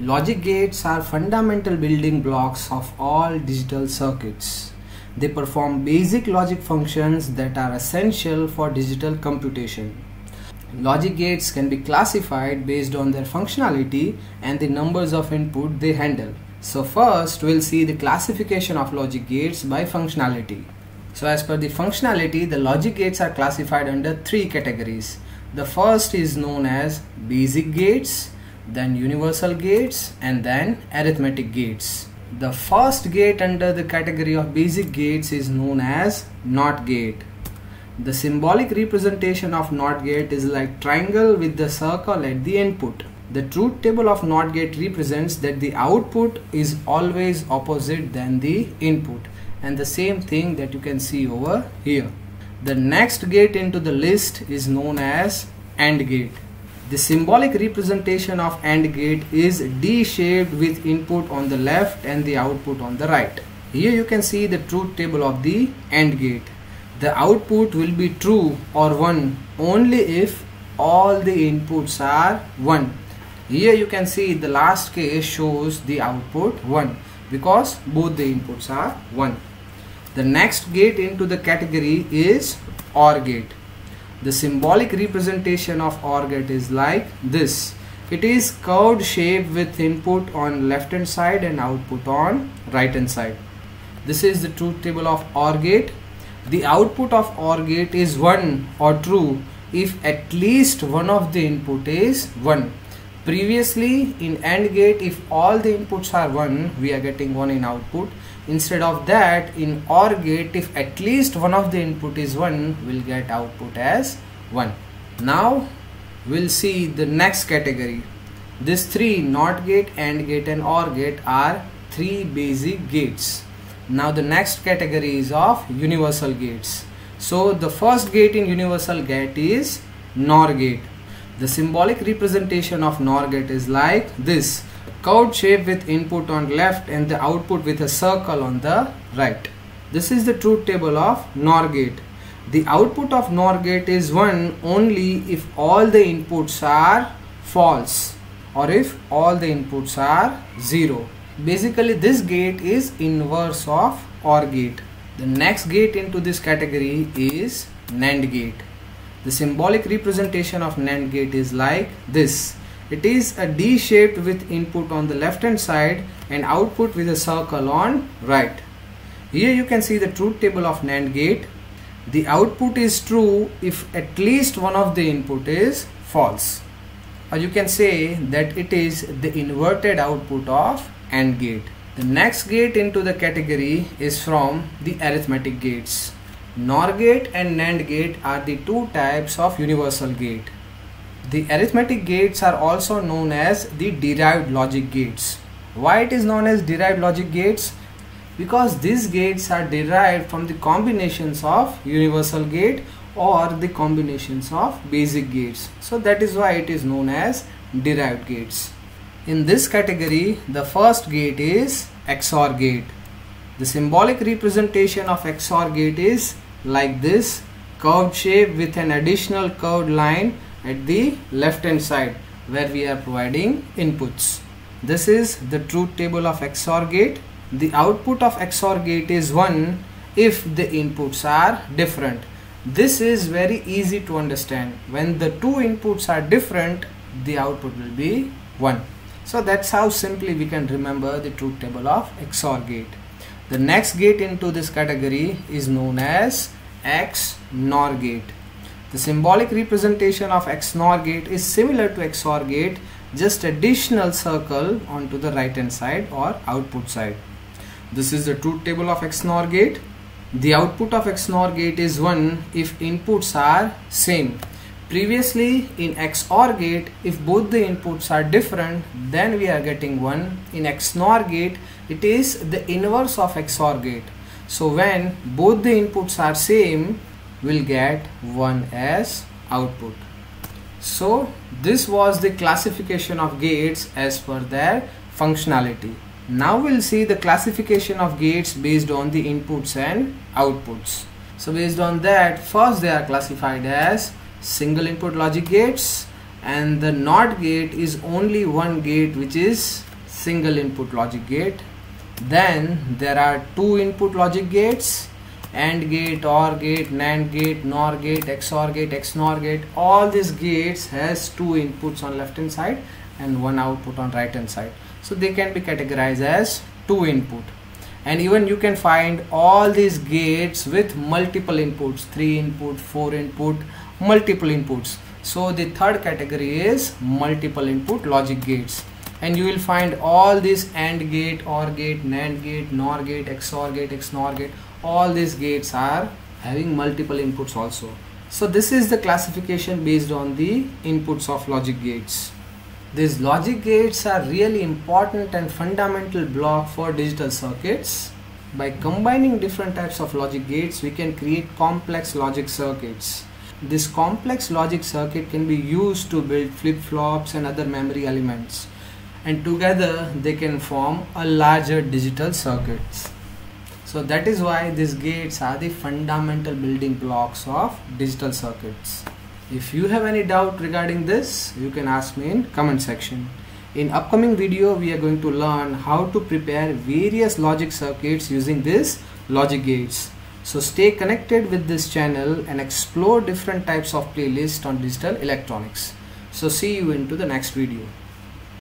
Logic gates are fundamental building blocks of all digital circuits. They perform basic logic functions that are essential for digital computation. Logic gates can be classified based on their functionality and the numbers of input they handle. So first we'll see the classification of logic gates by functionality. So as per the functionality, the logic gates are classified under three categories. The first is known as basic gates, then universal gates and then arithmetic gates. The first gate under the category of basic gates is known as NOT gate. The symbolic representation of NOT gate is like triangle with the circle at the input. The truth table of NOT gate represents that the output is always opposite than the input and the same thing that you can see over here. The next gate into the list is known as AND gate. The symbolic representation of AND gate is D-shaped with input on the left and the output on the right. Here you can see the truth table of the AND gate. The output will be true or 1 only if all the inputs are 1. Here you can see the last case shows the output 1 because both the inputs are 1. The next gate into the category is OR gate. The symbolic representation of OR gate is like this. It is curved shape with input on left hand side and output on right hand side. This is the truth table of OR gate. The output of OR gate is 1 or true if at least one of the input is 1. Previously in AND gate if all the inputs are 1 we are getting 1 in output. Instead of that in OR gate if at least one of the input is 1 we'll get output as 1. Now we'll see the next category. These three NOT gate, AND gate and OR gate are three basic gates. Now the next category is of universal gates. So the first gate in universal gate is NOR gate. The symbolic representation of NOR gate is like this. Curved shape with input on left and the output with a circle on the right. This is the truth table of NOR gate. The output of NOR gate is 1 only if all the inputs are false or if all the inputs are 0. Basically this gate is inverse of OR gate. The next gate into this category is NAND gate. The symbolic representation of NAND gate is like this. It is a D shaped with input on the left hand side and output with a circle on right. Here you can see the truth table of NAND gate. The output is true if at least one of the input is false. Or you can say that it is the inverted output of AND gate. The next gate into the category is from the arithmetic gates. NOR gate and NAND gate are the two types of universal gate. The arithmetic gates are also known as the derived logic gates. Why it is known as derived logic gates? Because these gates are derived from the combinations of universal gate or the combinations of basic gates. So that is why it is known as derived gates. In this category, the first gate is XOR gate. The symbolic representation of XOR gate is like this curved shape with an additional curved line at the left hand side where we are providing inputs. This is the truth table of XOR gate. The output of XOR gate is 1 if the inputs are different. This is very easy to understand. When the two inputs are different, the output will be 1. So that's how simply we can remember the truth table of XOR gate. The next gate into this category is known as XNOR gate. The symbolic representation of XNOR gate is similar to XOR gate, just additional circle onto the right hand side or output side. This is the truth table of XNOR gate. The output of XNOR gate is 1 if inputs are same. Previously in XOR gate, if both the inputs are different, then we are getting 1. In XNOR gate, it is the inverse of XOR gate. So when both the inputs are same, we'll get 1 as output. So this was the classification of gates as per their functionality. Now we'll see the classification of gates based on the inputs and outputs. So based on that, first they are classified as single input logic gates and the NOT gate is only one gate which is single input logic gate then there are two input logic gates AND gate, OR gate, NAND gate, NOR gate, XOR gate, XNOR gate all these gates has two inputs on left hand side and one output on right hand side. So they can be categorized as two input. And even you can find all these gates with multiple inputs three input four input multiple inputs. So the third category is multiple input logic gates. And you will find all these AND gate, OR gate, NAND gate, NOR gate, XOR gate, XNOR gate all these gates are having multiple inputs also. So this is the classification based on the inputs of logic gates. These logic gates are really important and fundamental block for digital circuits. By combining different types of logic gates, we can create complex logic circuits. This complex logic circuit can be used to build flip-flops and other memory elements and together they can form a larger digital circuits. So that is why these gates are the fundamental building blocks of digital circuits. If you have any doubt regarding this, you can ask me in comment section. In upcoming video, we are going to learn how to prepare various logic circuits using these logic gates. So stay connected with this channel and explore different types of playlists on digital electronics. So see you into the next video.